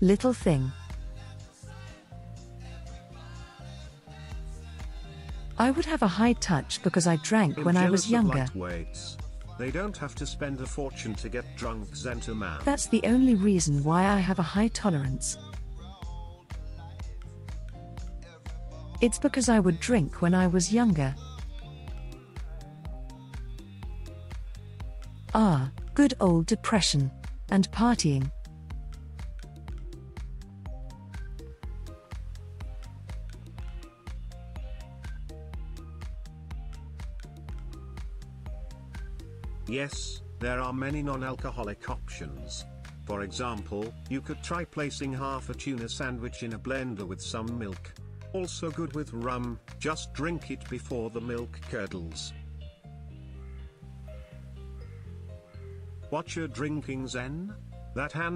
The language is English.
Little thing. I would have a high touch because I drank I'm when I was younger. They don't have to spend a fortune to get drunk, Zentoman. That's the only reason why I have a high tolerance. It's because I would drink when I was younger. Ah, good old depression. And partying. Yes, there are many non-alcoholic options. For example, you could try placing half a tuna sandwich in a blender with some milk. Also good with rum, just drink it before the milk curdles. Watch you're drinking Zen? That hand